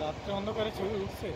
রাত্রে অন্ধকারে ছবি উঠছে।